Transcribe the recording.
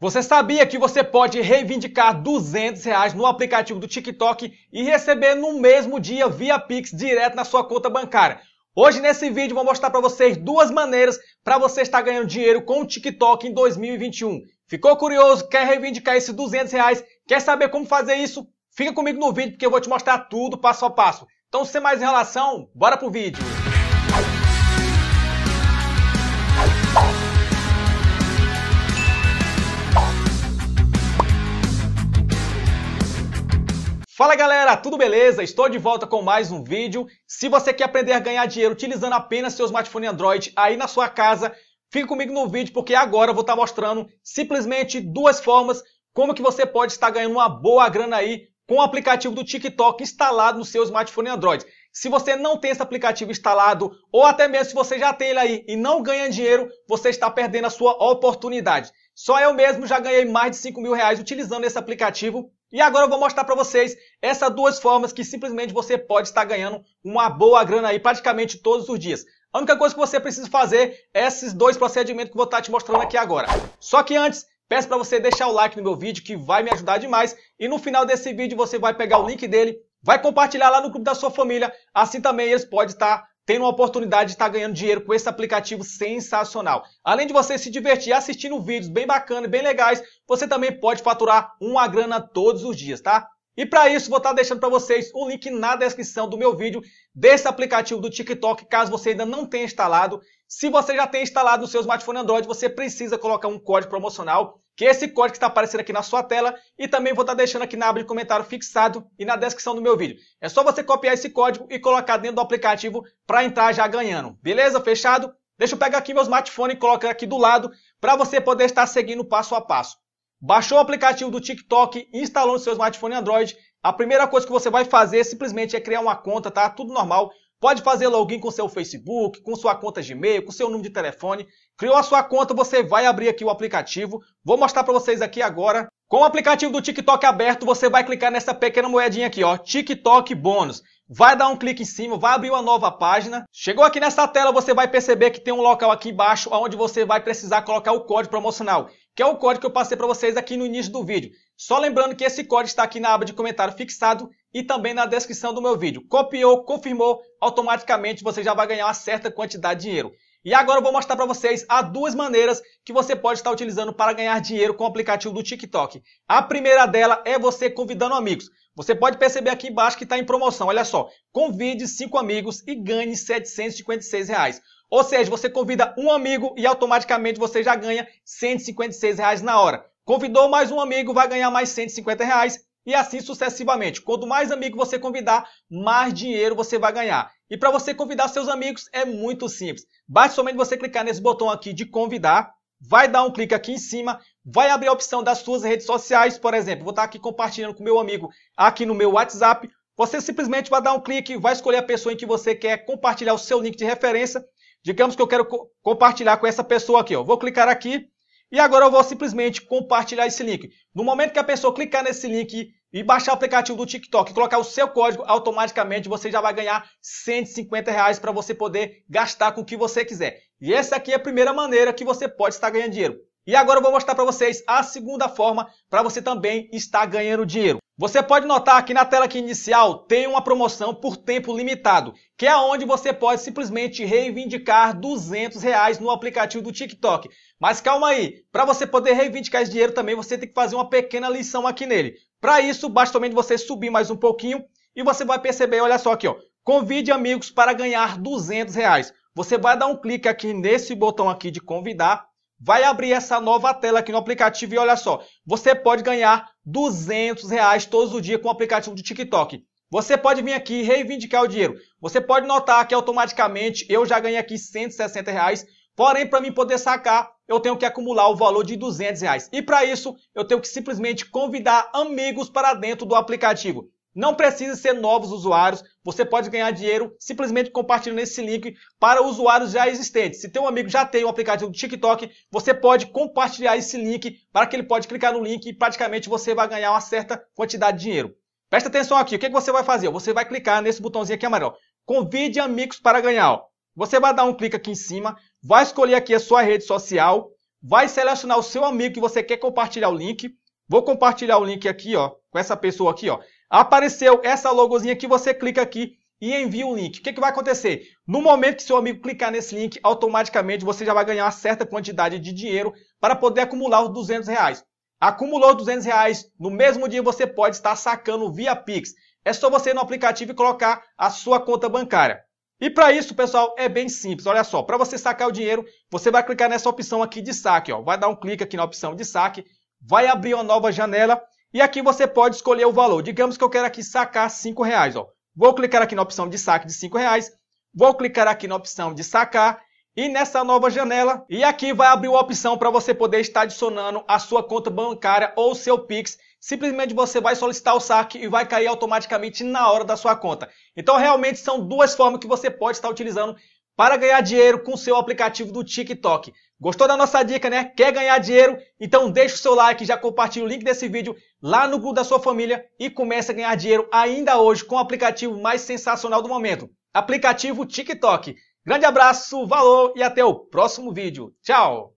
Você sabia que você pode reivindicar 200 reais no aplicativo do TikTok e receber no mesmo dia via Pix direto na sua conta bancária? Hoje nesse vídeo vou mostrar para vocês duas maneiras para você estar ganhando dinheiro com o TikTok em 2021. Ficou curioso? Quer reivindicar esses 200 reais? Quer saber como fazer isso? Fica comigo no vídeo porque eu vou te mostrar tudo passo a passo. Então sem mais enrolação, bora pro vídeo! Fala galera, tudo beleza? Estou de volta com mais um vídeo. Se você quer aprender a ganhar dinheiro utilizando apenas seu smartphone Android aí na sua casa, fique comigo no vídeo porque agora eu vou estar mostrando simplesmente duas formas como que você pode estar ganhando uma boa grana aí com o aplicativo do TikTok instalado no seu smartphone Android. Se você não tem esse aplicativo instalado, ou até mesmo se você já tem ele aí e não ganha dinheiro, você está perdendo a sua oportunidade. Só eu mesmo já ganhei mais de 5 mil reais utilizando esse aplicativo e agora eu vou mostrar para vocês essas duas formas que simplesmente você pode estar ganhando uma boa grana aí praticamente todos os dias. A única coisa que você precisa fazer é esses dois procedimentos que eu vou estar te mostrando aqui agora. Só que antes, peço para você deixar o like no meu vídeo que vai me ajudar demais. E no final desse vídeo você vai pegar o link dele, vai compartilhar lá no grupo da sua família. Assim também eles podem estar tendo uma oportunidade de estar ganhando dinheiro com esse aplicativo sensacional. Além de você se divertir assistindo vídeos bem bacanas, bem legais, você também pode faturar uma grana todos os dias, tá? E para isso, vou estar deixando para vocês o link na descrição do meu vídeo desse aplicativo do TikTok, caso você ainda não tenha instalado. Se você já tem instalado no seu smartphone Android, você precisa colocar um código promocional que é esse código que está aparecendo aqui na sua tela e também vou estar tá deixando aqui na aba de comentário fixado e na descrição do meu vídeo. É só você copiar esse código e colocar dentro do aplicativo para entrar já ganhando. Beleza? Fechado? Deixa eu pegar aqui meu smartphone e colocar aqui do lado para você poder estar seguindo passo a passo. Baixou o aplicativo do TikTok, instalou no seu smartphone Android. A primeira coisa que você vai fazer simplesmente é criar uma conta, tá? Tudo normal. Pode fazer login com seu Facebook, com sua conta Gmail, com seu número de telefone. Criou a sua conta, você vai abrir aqui o aplicativo. Vou mostrar para vocês aqui agora. Com o aplicativo do TikTok aberto, você vai clicar nessa pequena moedinha aqui, ó, TikTok Bônus. Vai dar um clique em cima, vai abrir uma nova página. Chegou aqui nessa tela, você vai perceber que tem um local aqui embaixo onde você vai precisar colocar o código promocional, que é o código que eu passei para vocês aqui no início do vídeo. Só lembrando que esse código está aqui na aba de comentário fixado e também na descrição do meu vídeo. Copiou, confirmou, automaticamente você já vai ganhar uma certa quantidade de dinheiro. E agora eu vou mostrar para vocês as duas maneiras que você pode estar utilizando para ganhar dinheiro com o aplicativo do TikTok. A primeira dela é você convidando amigos. Você pode perceber aqui embaixo que está em promoção. Olha só, convide 5 amigos e ganhe 756 reais. Ou seja, você convida um amigo e automaticamente você já ganha 156 reais na hora. Convidou mais um amigo, vai ganhar mais 150 reais e assim sucessivamente. Quanto mais amigos você convidar, mais dinheiro você vai ganhar. E para você convidar seus amigos é muito simples. Basta somente você clicar nesse botão aqui de convidar, vai dar um clique aqui em cima, vai abrir a opção das suas redes sociais, por exemplo, vou estar aqui compartilhando com meu amigo aqui no meu WhatsApp. Você simplesmente vai dar um clique, vai escolher a pessoa em que você quer compartilhar o seu link de referência. Digamos que eu quero co compartilhar com essa pessoa aqui, ó. Vou clicar aqui e agora eu vou simplesmente compartilhar esse link. No momento que a pessoa clicar nesse link e baixar o aplicativo do TikTok e colocar o seu código, automaticamente você já vai ganhar 150 reais para você poder gastar com o que você quiser. E essa aqui é a primeira maneira que você pode estar ganhando dinheiro. E agora eu vou mostrar para vocês a segunda forma para você também estar ganhando dinheiro. Você pode notar que na tela inicial tem uma promoção por tempo limitado, que é onde você pode simplesmente reivindicar 200 reais no aplicativo do TikTok. Mas calma aí, para você poder reivindicar esse dinheiro também você tem que fazer uma pequena lição aqui nele. Para isso, basta somente você subir mais um pouquinho e você vai perceber, olha só aqui, ó, convide amigos para ganhar 200 reais. Você vai dar um clique aqui nesse botão aqui de convidar vai abrir essa nova tela aqui no aplicativo e olha só, você pode ganhar 200 reais todos os dias com o aplicativo do TikTok. Você pode vir aqui e reivindicar o dinheiro. Você pode notar que automaticamente eu já ganhei aqui 160 reais, porém para mim poder sacar eu tenho que acumular o valor de 200 reais. E para isso eu tenho que simplesmente convidar amigos para dentro do aplicativo. Não precisa ser novos usuários, você pode ganhar dinheiro simplesmente compartilhando esse link para usuários já existentes. Se teu amigo já tem o aplicativo do TikTok, você pode compartilhar esse link para que ele pode clicar no link e praticamente você vai ganhar uma certa quantidade de dinheiro. Presta atenção aqui, o que, você vai fazer? Você vai clicar nesse botãozinho aqui amarelo. Convide amigos para ganhar. Você vai dar um clique aqui em cima, vai escolher aqui a sua rede social, vai selecionar o seu amigo que você quer compartilhar o link. Vou compartilhar o link aqui, ó, com essa pessoa aqui, ó. Apareceu essa logozinha aqui, você clica aqui e envia o link. O que, que vai acontecer? No momento que seu amigo clicar nesse link, automaticamente você já vai ganhar uma certa quantidade de dinheiro para poder acumular os 200 reais. Acumulou 200 reais, no mesmo dia você pode estar sacando via Pix. É só você ir no aplicativo e colocar a sua conta bancária. E para isso, pessoal, é bem simples. Olha só, para você sacar o dinheiro, você vai clicar nessa opção aqui de saque. Ó. Vai dar um clique aqui na opção de saque, vai abrir uma nova janela e aqui você pode escolher o valor. Digamos que eu quero aqui sacar 5 reais. Ó. Vou clicar aqui na opção de saque de 5 reais, vou clicar aqui na opção de sacar e nessa nova janela, e aqui vai abrir uma opção para você poder estar adicionando a sua conta bancária ou seu Pix. Simplesmente você vai solicitar o saque e vai cair automaticamente na hora da sua conta. Então realmente são duas formas que você pode estar utilizando para ganhar dinheiro com o seu aplicativo do TikTok. Gostou da nossa dica, né? Quer ganhar dinheiro? Então deixa o seu like, já compartilha o link desse vídeo lá no grupo da sua família e comece a ganhar dinheiro ainda hoje com o aplicativo mais sensacional do momento. Aplicativo TikTok. Grande abraço, valor e até o próximo vídeo. Tchau!